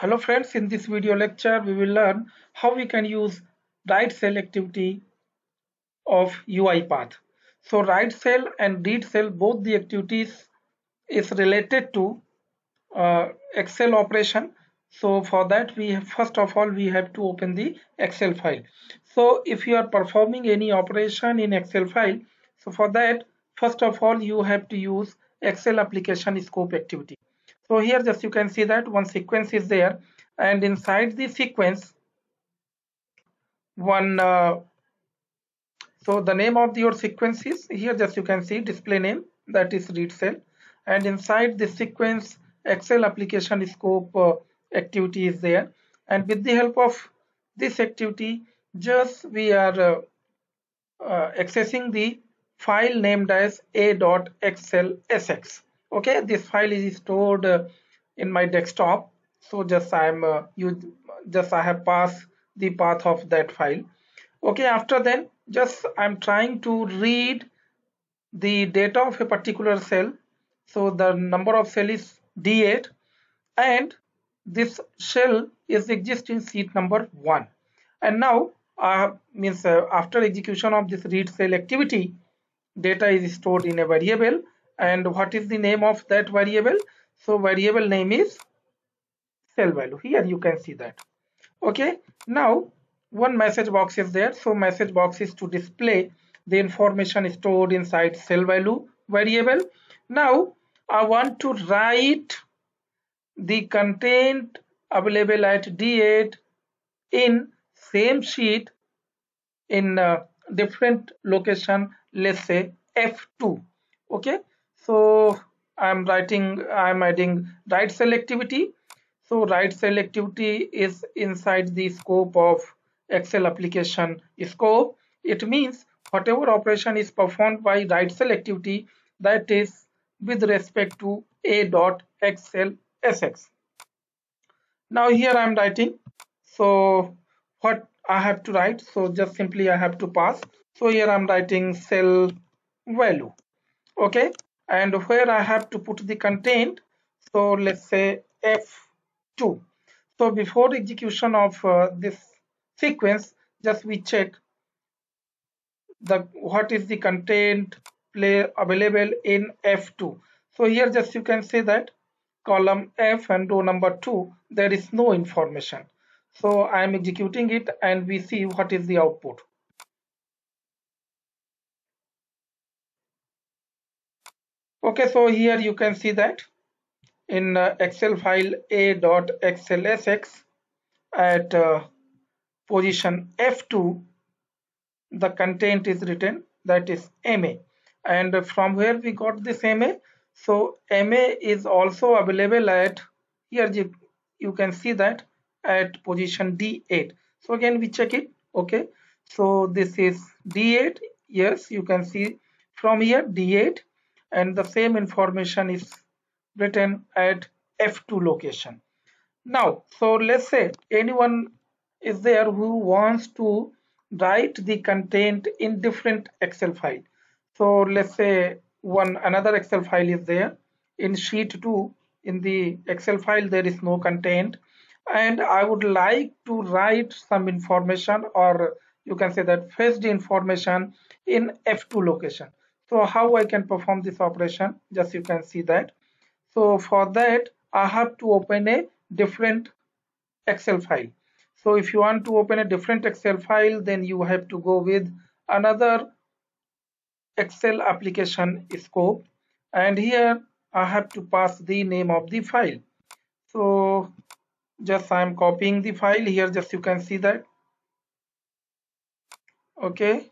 Hello friends, in this video lecture we will learn how we can use write cell activity of UiPath. So write cell and read cell both the activities is related to uh, Excel operation. So for that we have, first of all we have to open the Excel file. So if you are performing any operation in Excel file, so for that first of all you have to use Excel application scope activity so here just you can see that one sequence is there. And inside the sequence one uh, so the name of your sequence is here just you can see display name that is read cell. And inside the sequence excel application scope uh, activity is there. And with the help of this activity just we are uh, uh accessing the file named as a.xlsx okay this file is stored uh, in my desktop. So just i'm uh, you just i have passed the path of that file. Okay after then just i'm trying to read the data of a particular cell. So the number of cell is d8 and this cell is exist in sheet number 1 and now uh, means uh, after execution of this read cell activity data is stored in a variable and what is the name of that variable? So variable name is cell value. Here you can see that. Okay. Now one message box is there. So message box is to display the information stored inside cell value variable. Now i want to write the content available at d8 in same sheet in uh, different location let's say f2 okay so i'm writing i'm adding write cell activity. So write cell activity is inside the scope of excel application scope. It means whatever operation is performed by write cell activity that is with respect to a dot excel sx now here i'm writing. So what i have to write? So just simply i have to pass. So here i'm writing cell value. Okay and where I have to put the content so let's say F2 so before execution of uh, this sequence just we check the what is the content play available in F2 so here just you can see that column F and row number 2 there is no information. So I am executing it and we see what is the output okay so here you can see that in uh, excel file a.xlsx at uh, position f2 the content is written that is ma and from where we got this ma so ma is also available at here you, you can see that at position d8 so again we check it okay? So this is d8 yes you can see from here d8 and the same information is written at F2 location. Now, so let's say anyone is there who wants to write the content in different Excel file. So let's say one another Excel file is there in sheet 2 in the Excel file there is no content and I would like to write some information or you can say that the information in F2 location so how I can perform this operation? Just you can see that. So for that I have to open a different Excel file. So if you want to open a different Excel file then you have to go with another Excel application scope. And here I have to pass the name of the file. So just I am copying the file. Here just you can see that. Okay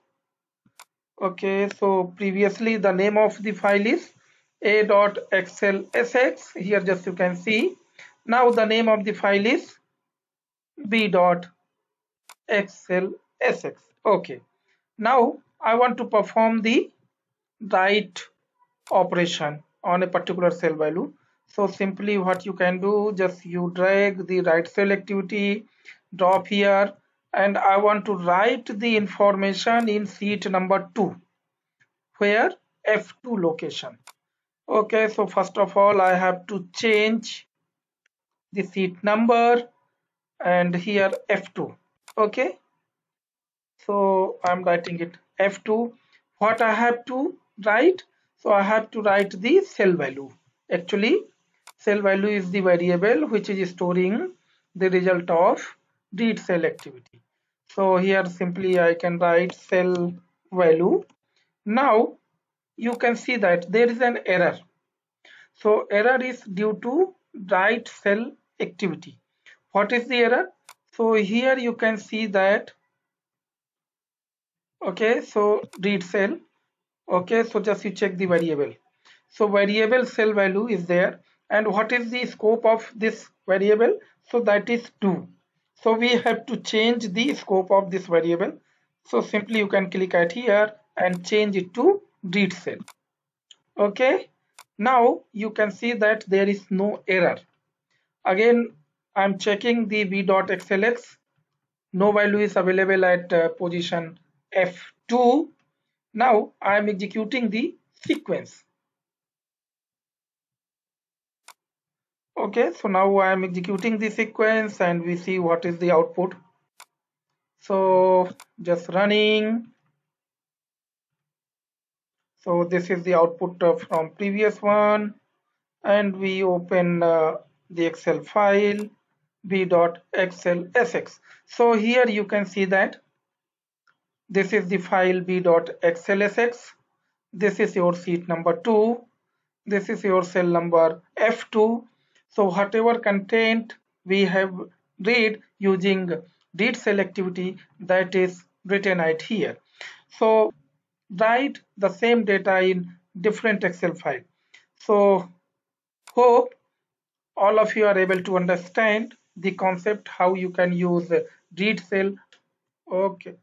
okay so previously the name of the file is a.xlsx here just you can see. Now the name of the file is b.xlsx okay. Now i want to perform the write operation on a particular cell value. So simply what you can do just you drag the write cell activity drop here and I want to write the information in sheet number 2 where F2 location. Okay so first of all I have to change the seat number and here F2 okay so I'm writing it F2 what I have to write? So I have to write the cell value. Actually cell value is the variable which is storing the result of read cell activity. So here simply I can write cell value. Now you can see that there is an error. So error is due to write cell activity. What is the error? So here you can see that okay so read cell okay so just you check the variable. So variable cell value is there. And what is the scope of this variable? So that is 2 so we have to change the scope of this variable. So simply you can click at here and change it to read cell. Okay? Now you can see that there is no error. Again i'm checking the v.xlx no value is available at uh, position f2 now i am executing the sequence okay so now i am executing the sequence and we see what is the output. So just running. So this is the output from previous one. And we open uh, the excel file b.xlsx so here you can see that this is the file b.xlsx this is your seat number 2 this is your cell number f2 so whatever content we have read using read cell activity that is written right here. So write the same data in different excel file. So hope all of you are able to understand the concept how you can use read cell. Okay